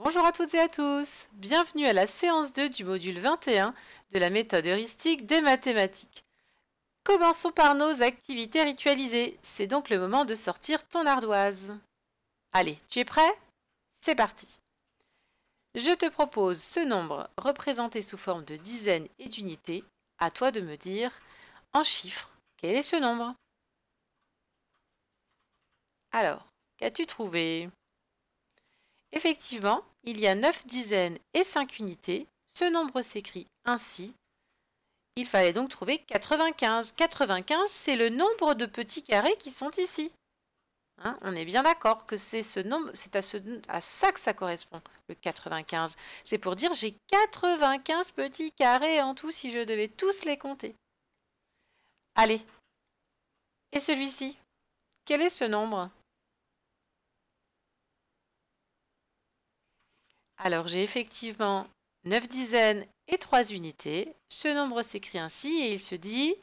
Bonjour à toutes et à tous, bienvenue à la séance 2 du module 21 de la méthode heuristique des mathématiques. Commençons par nos activités ritualisées, c'est donc le moment de sortir ton ardoise. Allez, tu es prêt? C'est parti. Je te propose ce nombre représenté sous forme de dizaines et d'unités, à toi de me dire, en chiffres, quel est ce nombre? Alors, qu'as-tu trouvé? Effectivement, il y a 9 dizaines et 5 unités. Ce nombre s'écrit ainsi. Il fallait donc trouver 95. 95, c'est le nombre de petits carrés qui sont ici. Hein, on est bien d'accord que c'est ce nombre, c'est à, à, ça que ça correspond, le 95. C'est pour dire j'ai 95 petits carrés en tout si je devais tous les compter. Allez. Et celui-ci? Quel est ce nombre? Alors j'ai effectivement 9 dizaines et 3 unités. Ce nombre s'écrit ainsi et il se dit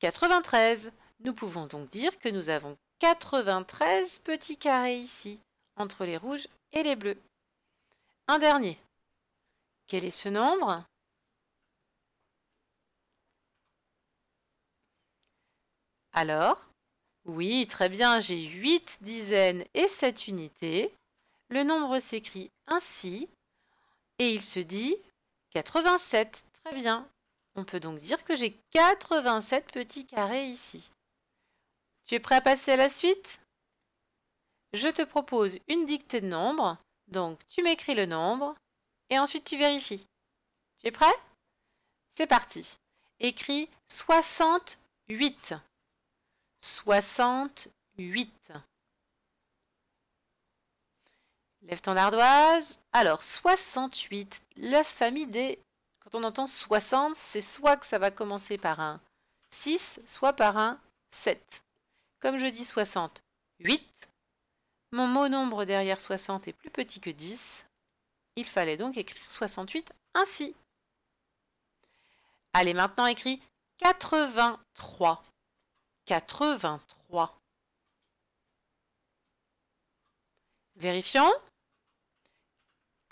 93. Nous pouvons donc dire que nous avons 93 petits carrés ici, entre les rouges et les bleus. Un dernier. Quel est ce nombre? Alors, oui, très bien, j'ai 8 dizaines et 7 unités. Le nombre s'écrit ainsi et il se dit 87. Très bien. On peut donc dire que j'ai 87 petits carrés ici. Tu es prêt à passer à la suite? Je te propose une dictée de nombres. Donc tu m'écris le nombre et ensuite tu vérifies. Tu es prêt? C'est parti. Écris 68. 68. Lève ton ardoise. Alors, 68. La famille des... Quand on entend 60, c'est soit que ça va commencer par un 6, soit par un 7. Comme je dis 60, 8. Mon mot nombre derrière 60 est plus petit que 10. Il fallait donc écrire 68 ainsi. Allez, maintenant écris 83. 83. Vérifions.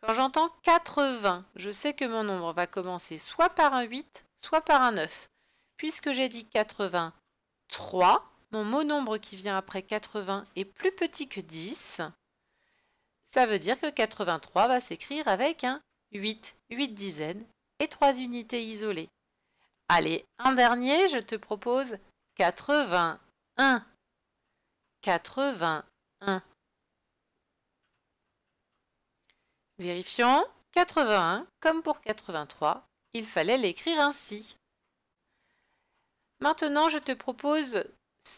Quand j'entends 80, je sais que mon nombre va commencer soit par un 8, soit par un 9. Puisque j'ai dit 83, mon mot nombre qui vient après 80 est plus petit que 10. Ça veut dire que 83 va s'écrire avec un 8, 8 dizaines et 3 unités isolées. Allez, un dernier, je te propose 81. 81. Vérifions. 81, comme pour 83, il fallait l'écrire ainsi. Maintenant, je te propose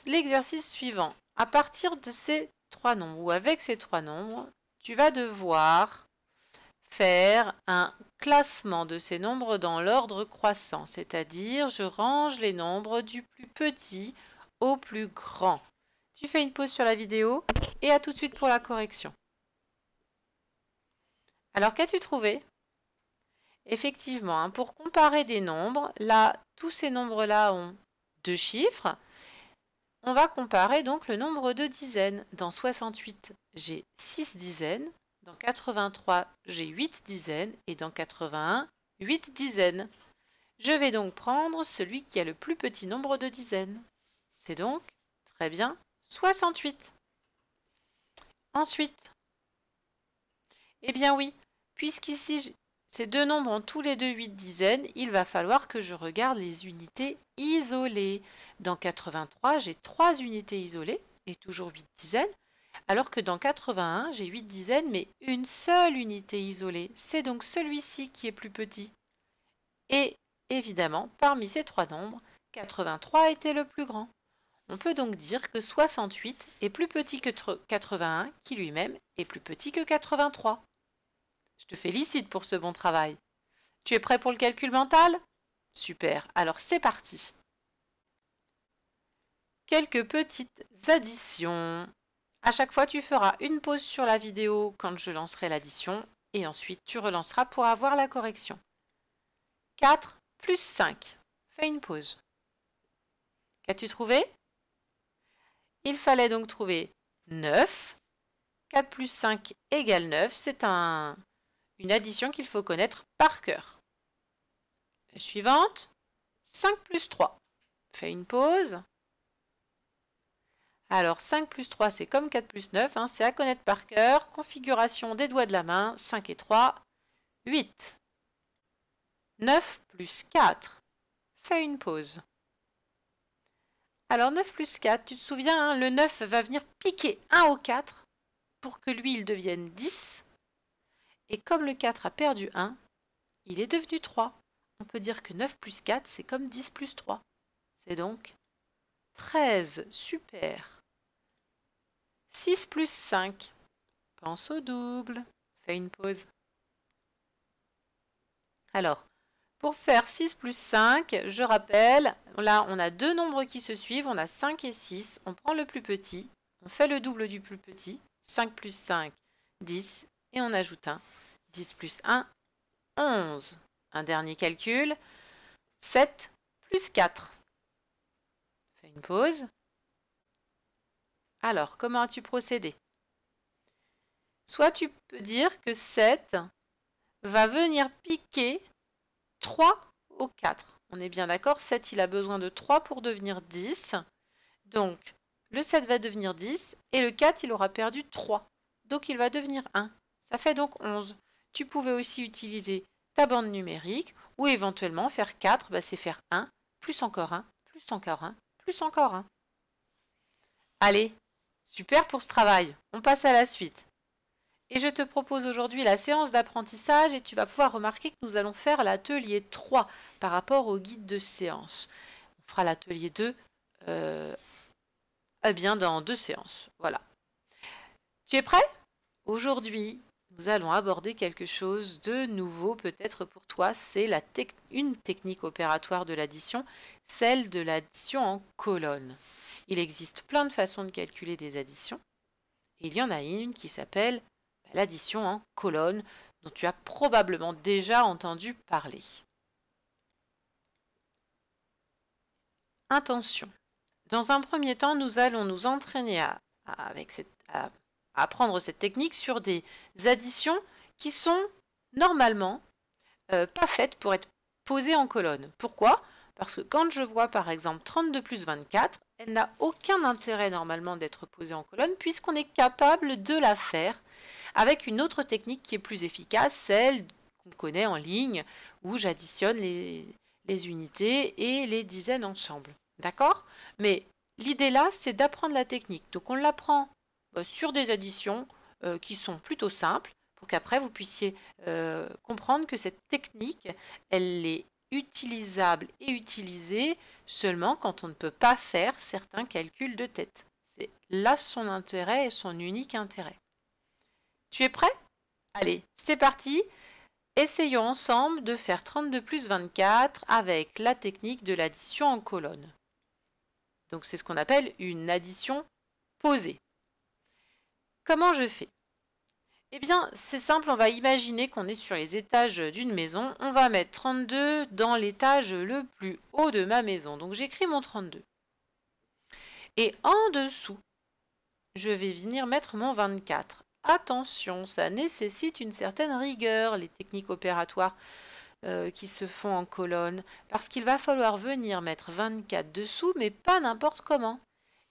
l'exercice suivant. À partir de ces trois nombres, ou avec ces trois nombres, tu vas devoir faire un classement de ces nombres dans l'ordre croissant, c'est-à-dire je range les nombres du plus petit au plus grand. Tu fais une pause sur la vidéo et à tout de suite pour la correction. Alors, qu'as-tu trouvé? Effectivement, hein, pour comparer des nombres, là, tous ces nombres-là ont deux chiffres. On va comparer donc le nombre de dizaines. Dans 68, j'ai 6 dizaines. Dans 83, j'ai 8 dizaines. Et dans 81, 8 dizaines. Je vais donc prendre celui qui a le plus petit nombre de dizaines. C'est donc, très bien, 68. Ensuite, eh bien oui, Puisqu'ici, ces deux nombres ont tous les deux 8 dizaines, il va falloir que je regarde les unités isolées. Dans 83, j'ai 3 unités isolées et toujours 8 dizaines, alors que dans 81, j'ai 8 dizaines mais une seule unité isolée. C'est donc celui-ci qui est plus petit. Et évidemment, parmi ces trois nombres, 83 était le plus grand. On peut donc dire que 68 est plus petit que 81, qui lui-même est plus petit que 83. Je te félicite pour ce bon travail. Tu es prêt pour le calcul mental? Super, alors c'est parti. Quelques petites additions. À chaque fois, tu feras une pause sur la vidéo quand je lancerai l'addition et ensuite tu relanceras pour avoir la correction. 4 plus 5. Fais une pause. Qu'as-tu trouvé? Il fallait donc trouver 9 4 plus 5 égale 9. C'est un, une addition qu'il faut connaître par cœur. La suivante, 5 plus 3. Fais une pause. Alors 5 plus 3, c'est comme 4 plus 9, hein, c'est à connaître par cœur. Configuration des doigts de la main, 5 et 3, 8. 9 plus 4. Fais une pause. Alors 9 plus 4, tu te souviens, hein, le 9 va venir piquer 1 au 4 pour que lui, il devienne 10. Et comme le 4 a perdu 1, il est devenu 3. On peut dire que 9 plus 4, c'est comme 10 plus 3. C'est donc 13. Super. 6 plus 5. Pense au double. Fais une pause. Alors, pour faire 6 plus 5, je rappelle, là on a deux nombres qui se suivent, on a 5 et 6. On prend le plus petit, on fait le double du plus petit. 5 plus 5, 10. Et on ajoute 1. 10 plus 1, 11. Un dernier calcul. 7 plus 4. Fais une pause. Alors, comment as-tu procédé? Soit tu peux dire que 7 va venir piquer 3 au 4. On est bien d'accord 7, il a besoin de 3 pour devenir 10. Donc, le 7 va devenir 10 et le 4, il aura perdu 3. Donc, il va devenir 1. Ça fait donc 11. Tu pouvais aussi utiliser ta bande numérique ou éventuellement faire 4, bah, c'est faire 1, plus encore 1, plus encore 1, plus encore 1. Allez, super pour ce travail. On passe à la suite. Et je te propose aujourd'hui la séance d'apprentissage et tu vas pouvoir remarquer que nous allons faire l'atelier 3 par rapport au guide de séance. On fera l'atelier 2 euh, eh bien dans deux séances. Voilà. Tu es prêt? Aujourd'hui, nous allons aborder quelque chose de nouveau peut-être pour toi. C'est une technique opératoire de l'addition, celle de l'addition en colonne. Il existe plein de façons de calculer des additions. il y en a une qui s'appelle l'addition en colonne, dont tu as probablement déjà entendu parler. Intention. Dans un premier temps, nous allons nous entraîner avec cette, à, apprendre cette technique sur des additions qui sont normalement euh, pas faites pour être posées en colonne. Pourquoi? Parce que quand je vois par exemple 32 plus 24, elle n'a aucun intérêt normalement d'être posée en colonne puisqu'on est capable de la faire avec une autre technique qui est plus efficace, celle qu'on connaît en ligne, où j'additionne les, les unités et les dizaines ensemble. D'accord? Mais l'idée là, c'est d'apprendre la technique. Donc on l'apprend sur des additions euh, qui sont plutôt simples, pour qu'après vous puissiez euh, comprendre que cette technique, elle est utilisable et utilisée seulement quand on ne peut pas faire certains calculs de tête. C'est là son intérêt et son unique intérêt. Tu es prêt? Allez, c'est parti Essayons ensemble de faire 32 plus 24 avec la technique de l'addition en colonne. Donc c'est ce qu'on appelle une addition posée. Comment je fais? Eh bien, c'est simple, on va imaginer qu'on est sur les étages d'une maison. On va mettre 32 dans l'étage le plus haut de ma maison. Donc j'écris mon 32. Et en dessous, je vais venir mettre mon 24. Attention, ça nécessite une certaine rigueur, les techniques opératoires euh, qui se font en colonne, parce qu'il va falloir venir mettre 24 dessous, mais pas n'importe comment.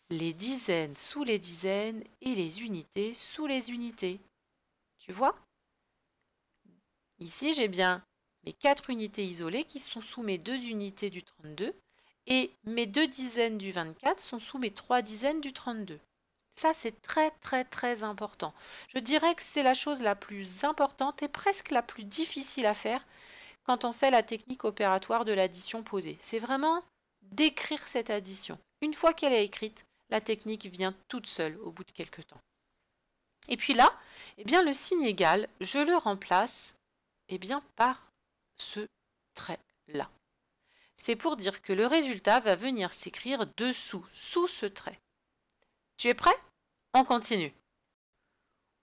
Les dizaines sous les dizaines et les unités sous les unités. Tu vois? Ici, j'ai bien mes 4 unités isolées qui sont sous mes 2 unités du 32 et mes 2 dizaines du 24 sont sous mes 3 dizaines du 32. Ça, c'est très, très, très important. Je dirais que c'est la chose la plus importante et presque la plus difficile à faire quand on fait la technique opératoire de l'addition posée. C'est vraiment d'écrire cette addition. Une fois qu'elle est écrite, la technique vient toute seule au bout de quelques temps. Et puis là, eh bien, le signe égal, je le remplace eh bien, par ce trait-là. C'est pour dire que le résultat va venir s'écrire dessous, sous ce trait. Tu es prêt? On continue.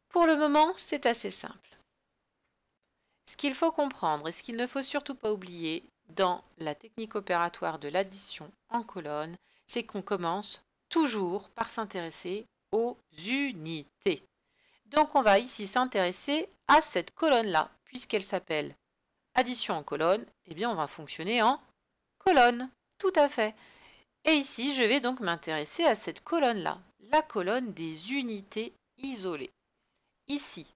Pour le moment, c'est assez simple. Ce qu'il faut comprendre et ce qu'il ne faut surtout pas oublier dans la technique opératoire de l'addition en colonne, c'est qu'on commence toujours par s'intéresser aux unités. Donc on va ici s'intéresser à cette colonne-là, puisqu'elle s'appelle addition en colonne, eh bien on va fonctionner en colonne. Tout à fait. Et ici, je vais donc m'intéresser à cette colonne-là, la colonne des unités isolées. Ici,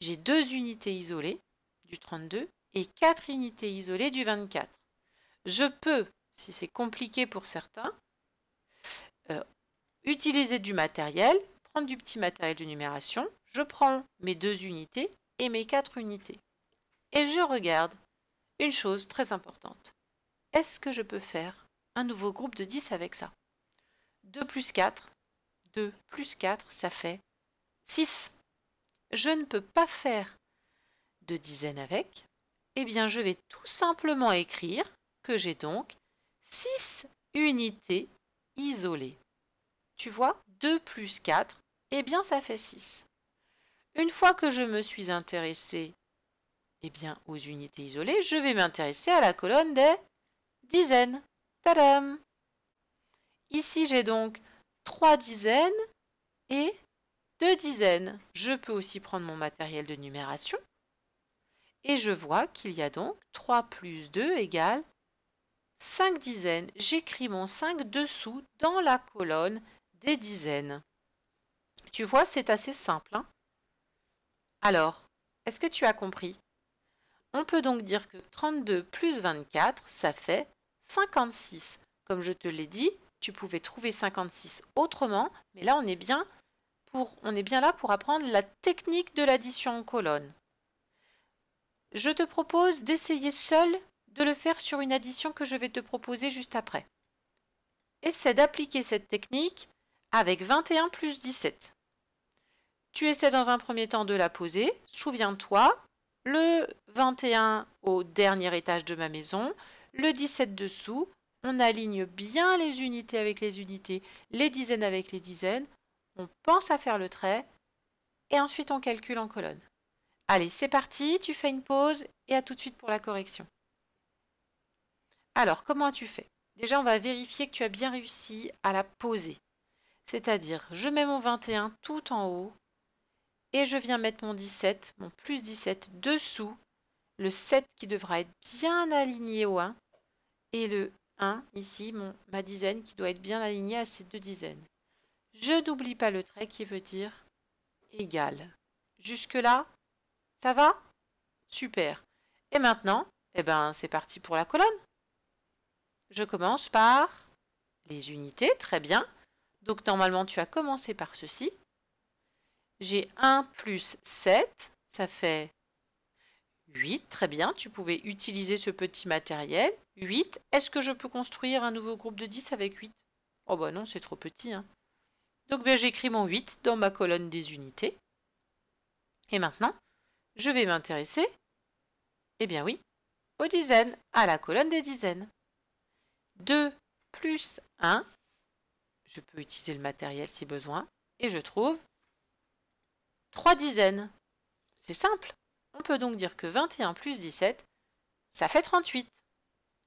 j'ai deux unités isolées du 32 et quatre unités isolées du 24. Je peux, si c'est compliqué pour certains, utiliser du matériel, prendre du petit matériel de numération, je prends mes deux unités et mes quatre unités. Et je regarde une chose très importante. Est-ce que je peux faire un nouveau groupe de 10 avec ça? 2 plus 4, 2 plus 4, ça fait 6. Je ne peux pas faire de dizaines avec. Eh bien, je vais tout simplement écrire que j'ai donc 6 unités isolées. Tu vois, 2 plus 4, eh bien, ça fait 6. Une fois que je me suis intéressé eh bien, aux unités isolées, je vais m'intéresser à la colonne des dizaines. Tadam Ici, j'ai donc 3 dizaines et 2 dizaines. Je peux aussi prendre mon matériel de numération. Et je vois qu'il y a donc 3 plus 2 égale 5 dizaines. J'écris mon 5 dessous dans la colonne des dizaines. Tu vois, c'est assez simple. Hein Alors, est-ce que tu as compris? On peut donc dire que 32 plus 24, ça fait 56. Comme je te l'ai dit, tu pouvais trouver 56 autrement, mais là on est bien on est bien là pour apprendre la technique de l'addition en colonne. Je te propose d'essayer seul de le faire sur une addition que je vais te proposer juste après. Essaie d'appliquer cette technique avec 21 plus 17. Tu essaies dans un premier temps de la poser. Souviens-toi, le 21 au dernier étage de ma maison, le 17 dessous. On aligne bien les unités avec les unités, les dizaines avec les dizaines. On pense à faire le trait et ensuite on calcule en colonne. Allez, c'est parti, tu fais une pause et à tout de suite pour la correction. Alors, comment tu fais Déjà, on va vérifier que tu as bien réussi à la poser. C'est-à-dire, je mets mon 21 tout en haut, et je viens mettre mon 17, mon plus 17 dessous, le 7 qui devra être bien aligné au 1 et le 1 ici, mon, ma dizaine qui doit être bien alignée à ces deux dizaines. Je n'oublie pas le trait qui veut dire égal. Jusque-là, ça va? Super. Et maintenant, eh ben, c'est parti pour la colonne. Je commence par les unités, très bien. Donc normalement, tu as commencé par ceci. J'ai 1 plus 7, ça fait 8. Très bien, tu pouvais utiliser ce petit matériel. 8. Est-ce que je peux construire un nouveau groupe de 10 avec 8 Oh bah non, c'est trop petit. Hein. Donc ben, j'écris mon 8 dans ma colonne des unités. Et maintenant, je vais m'intéresser, eh bien oui, aux dizaines, à la colonne des dizaines. 2 plus 1, je peux utiliser le matériel si besoin, et je trouve Trois dizaines. C'est simple. On peut donc dire que 21 plus 17, ça fait 38.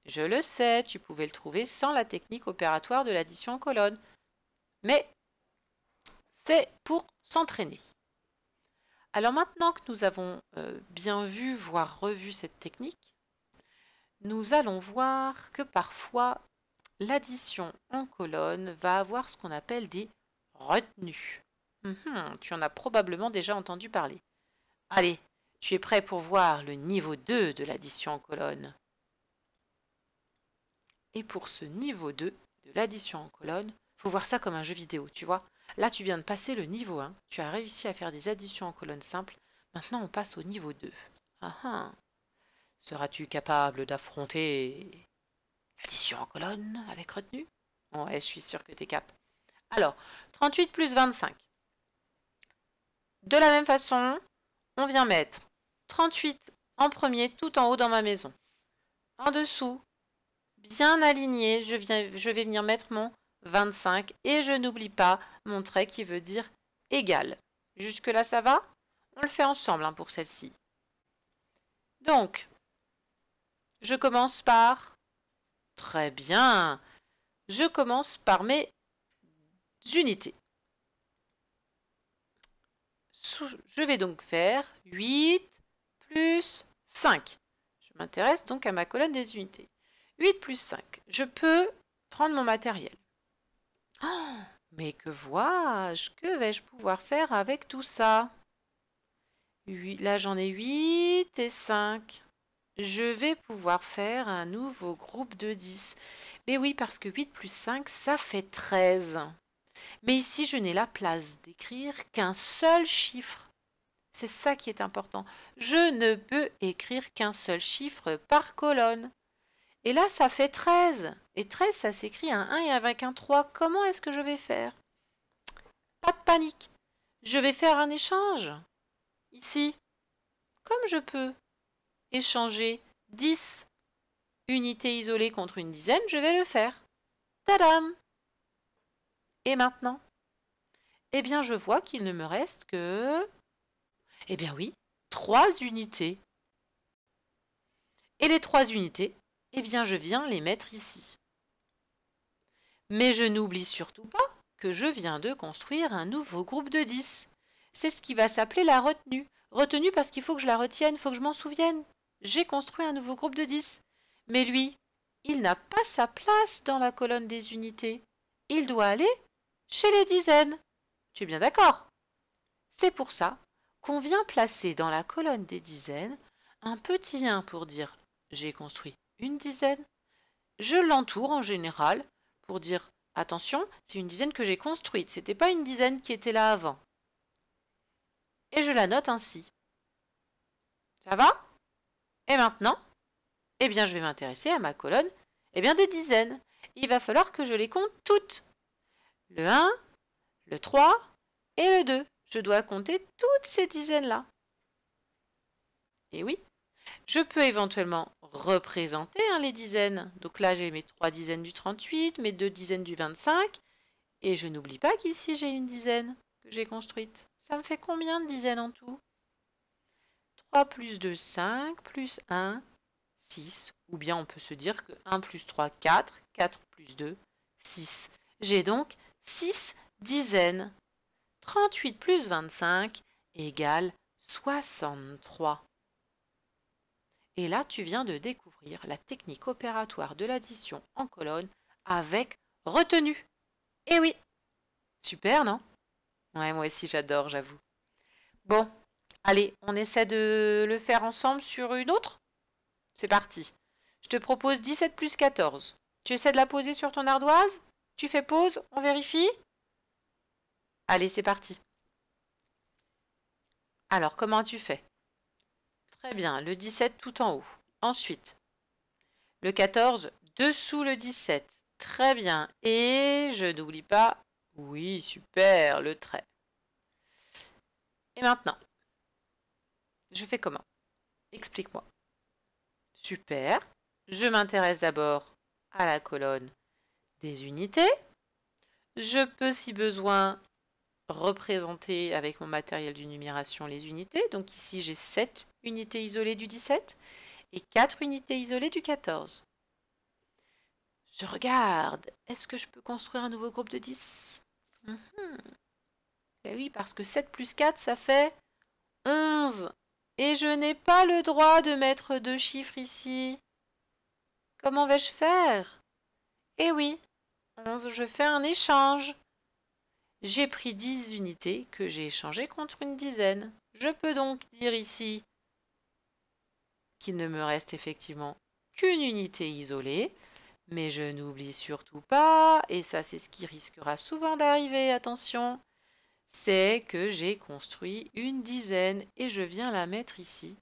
Je le sais, tu pouvais le trouver sans la technique opératoire de l'addition en colonne. Mais c'est pour s'entraîner. Alors maintenant que nous avons euh, bien vu, voire revu cette technique, nous allons voir que parfois l'addition en colonne va avoir ce qu'on appelle des retenues. Mhm, tu en as probablement déjà entendu parler. Allez, tu es prêt pour voir le niveau 2 de l'addition en colonne. Et pour ce niveau 2 de l'addition en colonne, faut voir ça comme un jeu vidéo, tu vois. Là, tu viens de passer le niveau 1, tu as réussi à faire des additions en colonne simples. Maintenant, on passe au niveau 2. Ah, ah. Seras-tu capable d'affronter l'addition en colonne avec retenue? Ouais, je suis sûr que tu es cap. Alors, 38 plus 25. De la même façon, on vient mettre 38 en premier tout en haut dans ma maison. En dessous, bien aligné, je, viens, je vais venir mettre mon 25 et je n'oublie pas mon trait qui veut dire égal. Jusque là, ça va? On le fait ensemble hein, pour celle-ci. Donc, je commence par... Très bien. Je commence par mes unités. je vais donc faire 8 plus 5. Je m'intéresse donc à ma colonne des unités. 8 plus 5. Je peux prendre mon matériel. Oh, mais que vois-je? Que vais-je pouvoir faire avec tout ça? Là, j'en ai 8 et 5. Je vais pouvoir faire un nouveau groupe de 10. Mais oui, parce que 8 plus 5, ça fait 13. Mais ici, je n'ai la place d'écrire qu'un seul chiffre. C'est ça qui est important. Je ne peux écrire qu'un seul chiffre par colonne. Et là, ça fait 13. Et 13, ça s'écrit un 1 et avec un 3. Comment est-ce que je vais faire? Pas de panique. Je vais faire un échange. Ici, comme je peux échanger 10 unités isolées contre une dizaine, je vais le faire. Tadam Et maintenant? Eh bien, je vois qu'il ne me reste que... Eh bien oui, 3 unités. Et les 3 unités, eh bien je viens les mettre ici. Mais je n'oublie surtout pas que je viens de construire un nouveau groupe de 10. C'est ce qui va s'appeler la retenue. Retenue parce qu'il faut que je la retienne, il faut que je m'en souvienne. J'ai construit un nouveau groupe de 10. Mais lui, il n'a pas sa place dans la colonne des unités. Il doit aller chez les dizaines. Tu es bien d'accord? C'est pour ça qu'on vient placer dans la colonne des dizaines un petit 1 pour dire j'ai construit une dizaine. Je l'entoure en général pour dire attention, c'est une dizaine que j'ai construite, c'était pas une dizaine qui était là avant. Et je la note ainsi. Ça va? Et maintenant Eh bien, je vais m'intéresser à ma colonne eh bien, des dizaines. Il va falloir que je les compte toutes. Le 1, le 3 et le 2. Je dois compter toutes ces dizaines-là. Et oui, je peux éventuellement représenter hein, les dizaines. Donc là, j'ai mes trois dizaines du 38, mes deux dizaines du 25. Et je n'oublie pas qu'ici, j'ai une dizaine que j'ai construite. Ça me fait combien de dizaines en tout? 3 plus 2, 5, plus 1, 6. Ou bien on peut se dire que 1 plus 3, 4, 4 plus 2, 6. J'ai donc 6 dizaines. 38 plus 25 égale 63. Et là, tu viens de découvrir la technique opératoire de l'addition en colonne avec retenue. Eh oui Super, non? Ouais, moi aussi j'adore, j'avoue. Bon, allez, on essaie de le faire ensemble sur une autre? C'est parti. Je te propose 17 plus 14. Tu essaies de la poser sur ton ardoise? Tu fais pause On vérifie? Allez, c'est parti. Alors, comment tu fais Très bien, le 17 tout en haut. Ensuite, le 14 dessous le 17. Très bien. Et je n'oublie pas, oui, super, le trait. Et maintenant, je fais comment? Explique-moi. Super. Je m'intéresse d'abord à la colonne des unités. Je peux, si besoin, représenter avec mon matériel de numération les unités. Donc ici, j'ai 7 unités isolées du 17 et 4 unités isolées du 14. Je regarde. Est-ce que je peux construire un nouveau groupe de 10 mhm. eh Oui, parce que 7 plus 4, ça fait 11. Et je n'ai pas le droit de mettre deux chiffres ici. Comment vais-je faire? Eh oui, 11, je fais un échange. J'ai pris 10 unités que j'ai échangées contre une dizaine. Je peux donc dire ici qu'il ne me reste effectivement qu'une unité isolée, mais je n'oublie surtout pas, et ça c'est ce qui risquera souvent d'arriver, attention, c'est que j'ai construit une dizaine et je viens la mettre ici,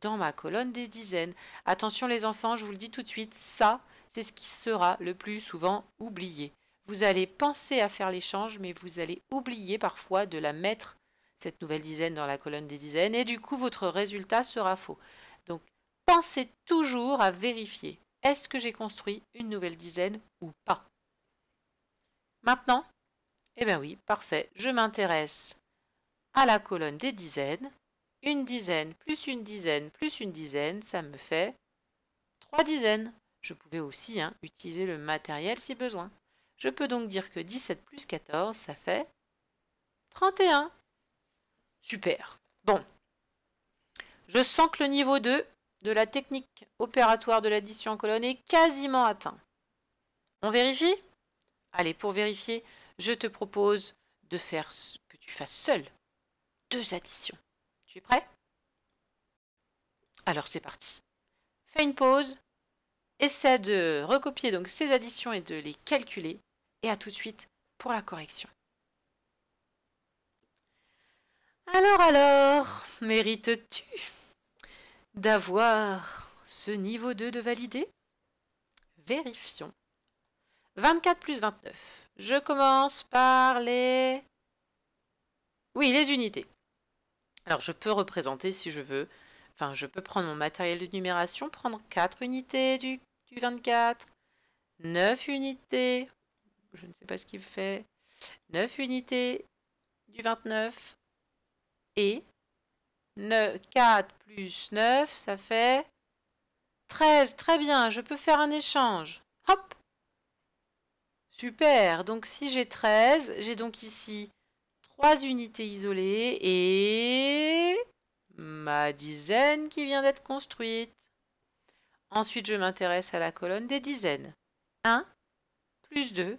dans ma colonne des dizaines. Attention les enfants, je vous le dis tout de suite, ça c'est ce qui sera le plus souvent oublié. Vous allez penser à faire l'échange, mais vous allez oublier parfois de la mettre, cette nouvelle dizaine, dans la colonne des dizaines, et du coup, votre résultat sera faux. Donc, pensez toujours à vérifier, est-ce que j'ai construit une nouvelle dizaine ou pas Maintenant, eh bien oui, parfait, je m'intéresse à la colonne des dizaines. Une dizaine plus une dizaine plus une dizaine, ça me fait trois dizaines. Je pouvais aussi hein, utiliser le matériel si besoin. Je peux donc dire que 17 plus 14, ça fait 31. Super. Bon. Je sens que le niveau 2 de la technique opératoire de l'addition en colonne est quasiment atteint. On vérifie? Allez, pour vérifier, je te propose de faire que tu fasses seul deux additions. Tu es prêt? Alors c'est parti. Fais une pause. Essaie de recopier donc ces additions et de les calculer. Et à tout de suite pour la correction. Alors alors, mérites-tu d'avoir ce niveau 2 de validé Vérifions. 24 plus 29. Je commence par les... Oui, les unités. Alors, je peux représenter si je veux. Enfin, je peux prendre mon matériel de numération, prendre 4 unités du, du 24, 9 unités, je ne sais pas ce qu'il fait, 9 unités du 29, et 4 plus 9, ça fait 13. Très bien, je peux faire un échange. Hop Super, donc si j'ai 13, j'ai donc ici 3 unités isolées et ma dizaine qui vient d'être construite. Ensuite, je m'intéresse à la colonne des dizaines. 1 plus 2,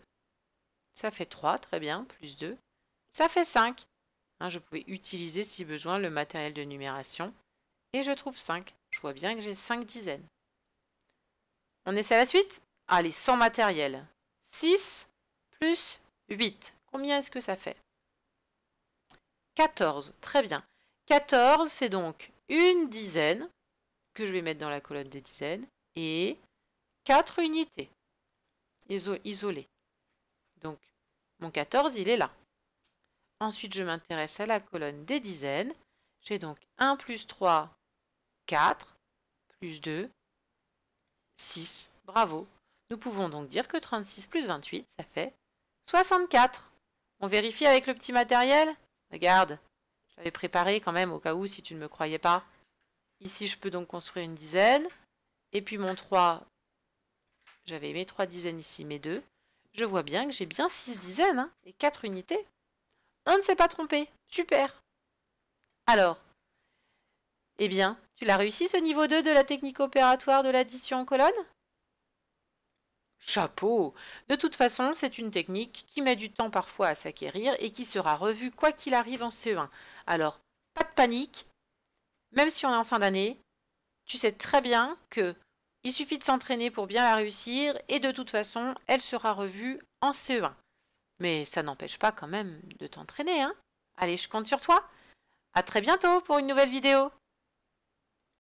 ça fait 3, très bien, plus 2, ça fait 5. Hein, je pouvais utiliser si besoin le matériel de numération. Et je trouve 5. Je vois bien que j'ai 5 dizaines. On essaie la suite? Allez, sans matériel. 6 plus 8. Combien est-ce que ça fait? 14. Très bien. 14, c'est donc une dizaine que je vais mettre dans la colonne des dizaines et 4 unités isolées. Donc, mon 14, il est là. Ensuite, je m'intéresse à la colonne des dizaines. J'ai donc 1 plus 3, 4, plus 2, 6. Bravo. Nous pouvons donc dire que 36 plus 28, ça fait 64. On vérifie avec le petit matériel? Regarde, je l'avais préparé quand même au cas où si tu ne me croyais pas. Ici, je peux donc construire une dizaine. Et puis mon 3, j'avais mes 3 dizaines ici, mes 2. Je vois bien que j'ai bien 6 dizaines hein, et 4 unités. On ne s'est pas trompé. Super. Alors, eh bien, tu l'as réussi ce niveau 2 de la technique opératoire de l'addition en colonne? Chapeau De toute façon, c'est une technique qui met du temps parfois à s'acquérir et qui sera revue quoi qu'il arrive en CE1. Alors, pas de panique, même si on est en fin d'année, tu sais très bien que il suffit de s'entraîner pour bien la réussir et de toute façon, elle sera revue en CE1. Mais ça n'empêche pas quand même de t'entraîner, hein Allez, je compte sur toi. À très bientôt pour une nouvelle vidéo.